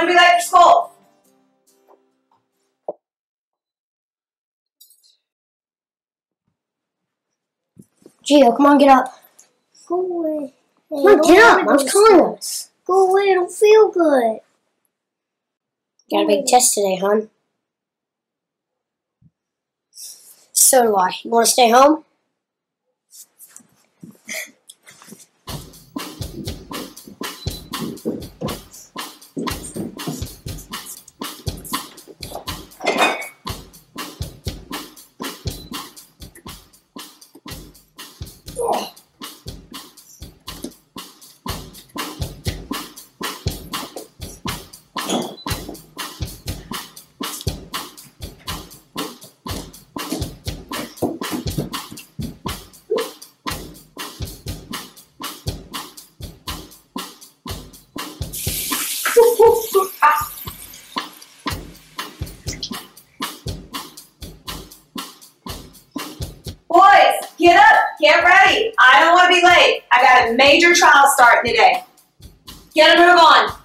get up. You're going to be late for school. Gio, come on, get up. Go away. Hey, Come on, get up. me Mom's calling us. Go away. I don't feel good. Got a big test today, hon. So do I. You want to stay home? Get up. Get ready. I don't want to be late. I got a major trial starting today. Get a move on.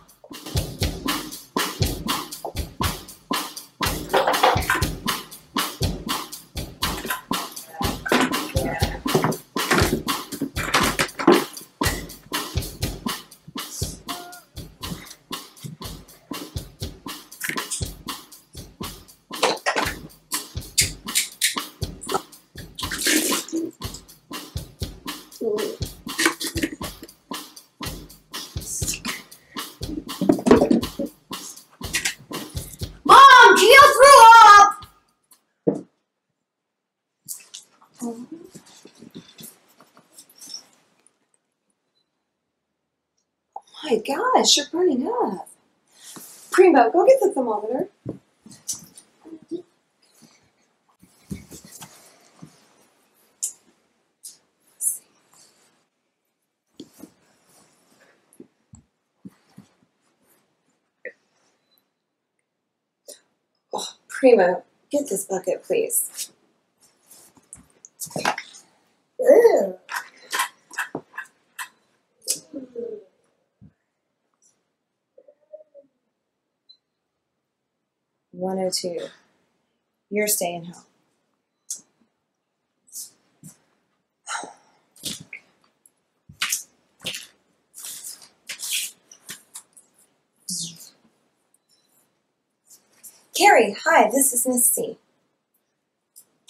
Mom, Gio threw up! Oh my gosh, you're burning up. Primo, go get the thermometer. Oh, Primo, get this bucket, please. Ew. One oh two. You're staying home. Carrie, hi, this is Miss C.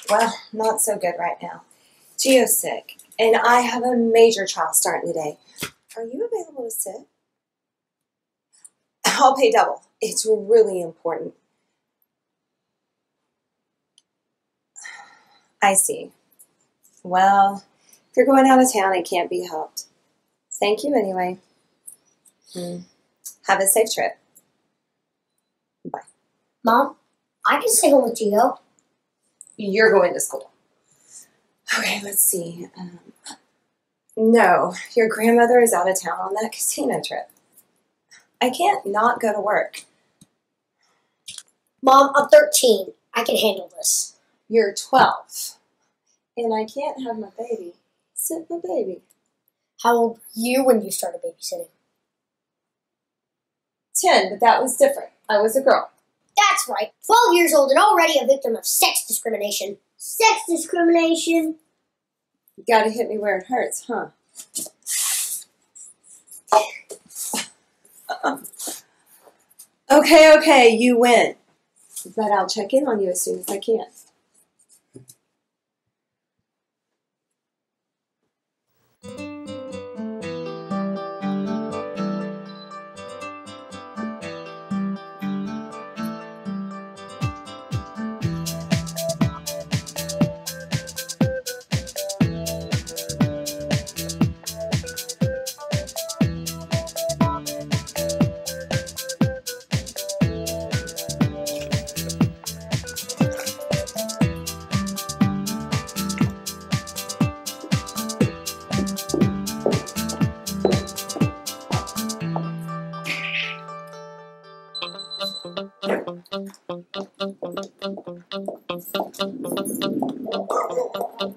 Well, not so good right now. Gio's sick, and I have a major trial starting today. Are you available to sit? I'll pay double. It's really important. I see. Well, if you're going out of town, it can't be helped. Thank you anyway. Hmm. Have a safe trip. Mom, I can stay home with Gio. You're going to school. Okay, let's see. Um, no, your grandmother is out of town on that casino trip. I can't not go to work. Mom, I'm 13. I can handle this. You're 12. And I can't have my baby sit my baby. How old were you when you started babysitting? 10, but that was different. I was a girl. Right. 12 years old and already a victim of sex discrimination. Sex discrimination. You gotta hit me where it hurts, huh? okay, okay, you win. But I'll check in on you as soon as I can. Thank you.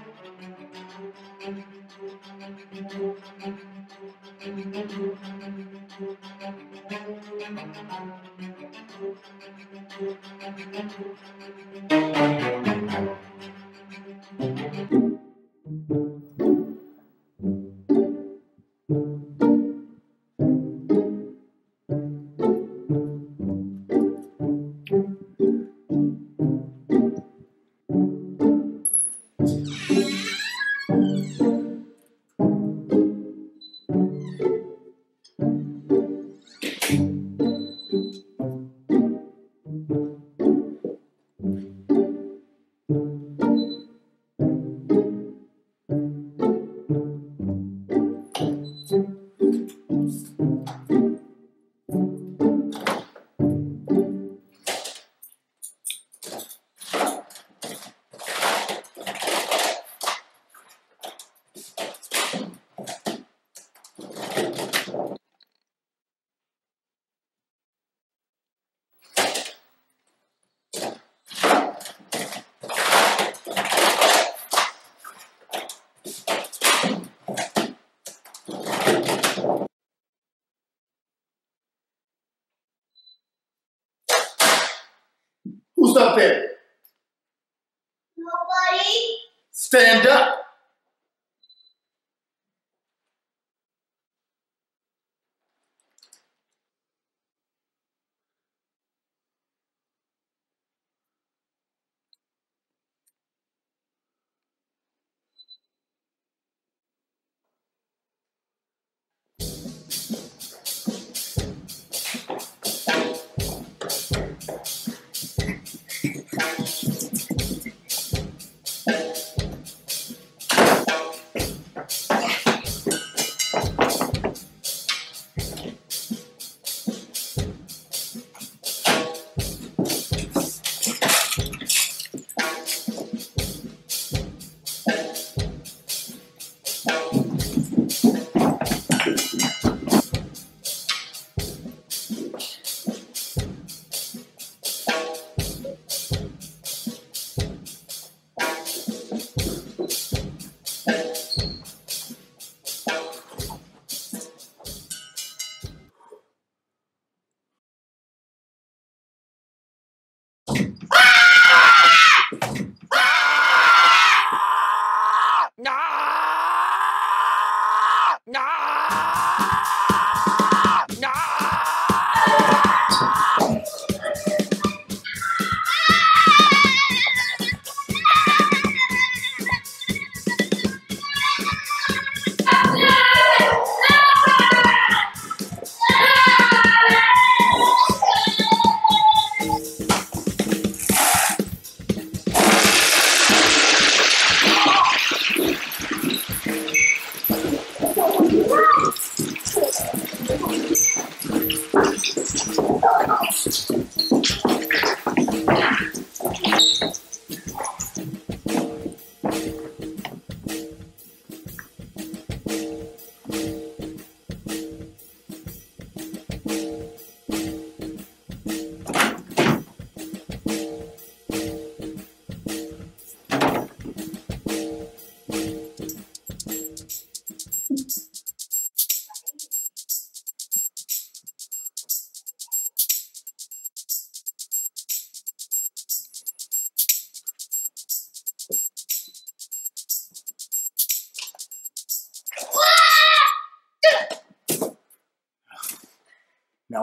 up there? Nobody. Stand up.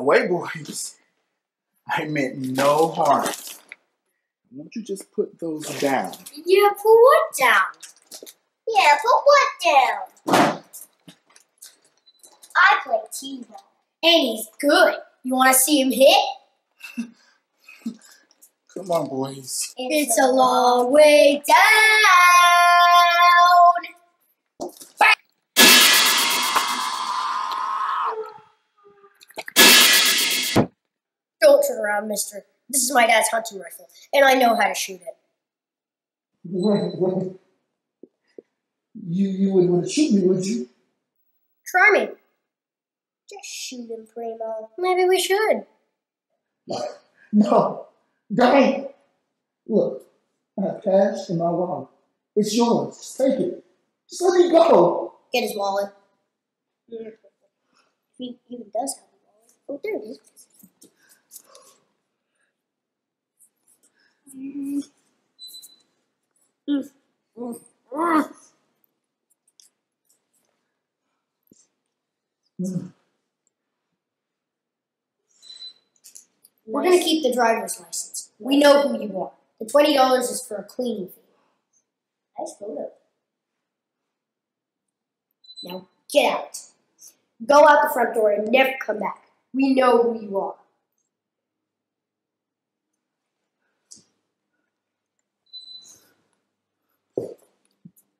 Wait, boys. I meant no harm. Won't you just put those down? Yeah, put what down? Yeah, put what down? I play T-ball. And he's good. You want to see him hit? Come on, boys. It's a long way down. Don't turn around, mister. This is my dad's hunting rifle, and I know how to shoot it. You you wouldn't want to shoot me, would you? Try me. Just shoot him, Primo. Maybe we should. No, don't. Look, I have cash in my wallet. It's yours. Just take it. Just let me go. Get his wallet. Mm. He even does have a wallet. Oh, there it is. We're gonna keep the driver's license. We know who you are. The twenty dollars is for a cleaning fee. Nice photo. Now get out. Go out the front door and never come back. We know who you are.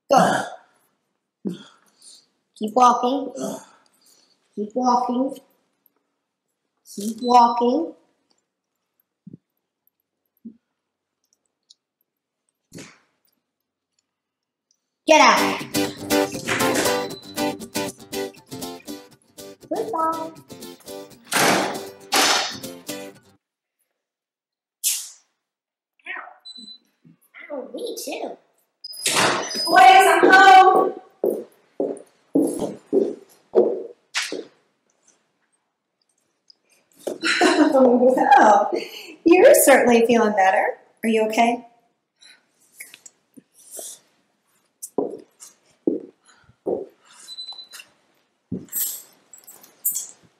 Go. Keep walking. Keep walking. Keep walking. Get out. Goodbye. Ow. Ow, me too. Boys, I'm home. Oh, well, you're certainly feeling better. Are you okay?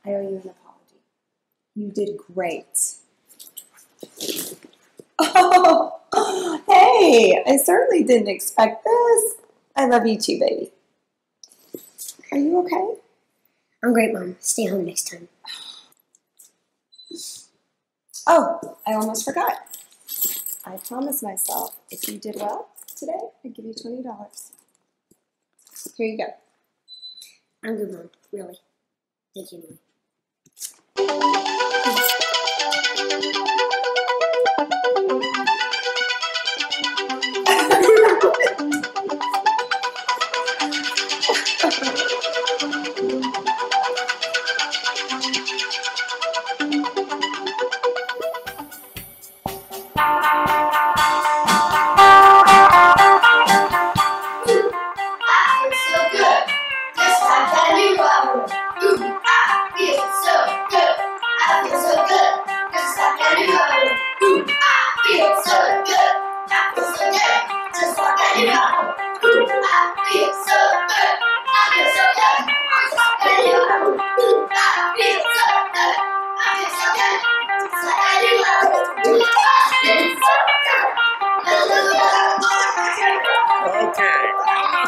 I owe you an apology. You did great. Oh, hey, I certainly didn't expect this. I love you too, baby. Are you okay? I'm great, Mom. Stay home next time. Oh, I almost forgot. I promised myself if you did well today, I'd give you $20. Here you go. I'm good, Mom. Really. Thank you. I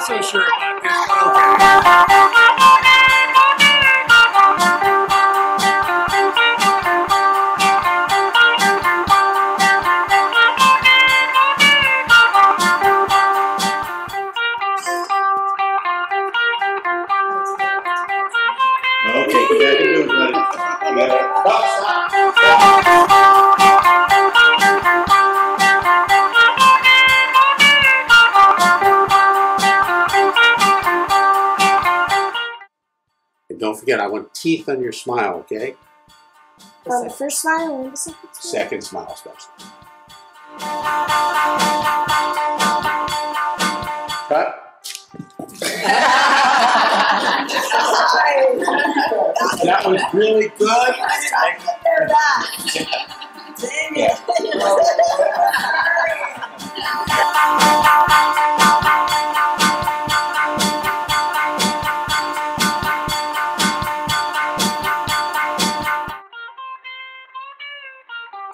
so sure about this, don't forget, I want teeth on your smile, okay? On the first smile and the second smile. Second smile, especially. Cut. That was really good. They're back. Dang it.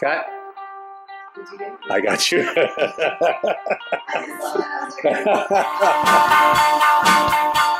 I got you. I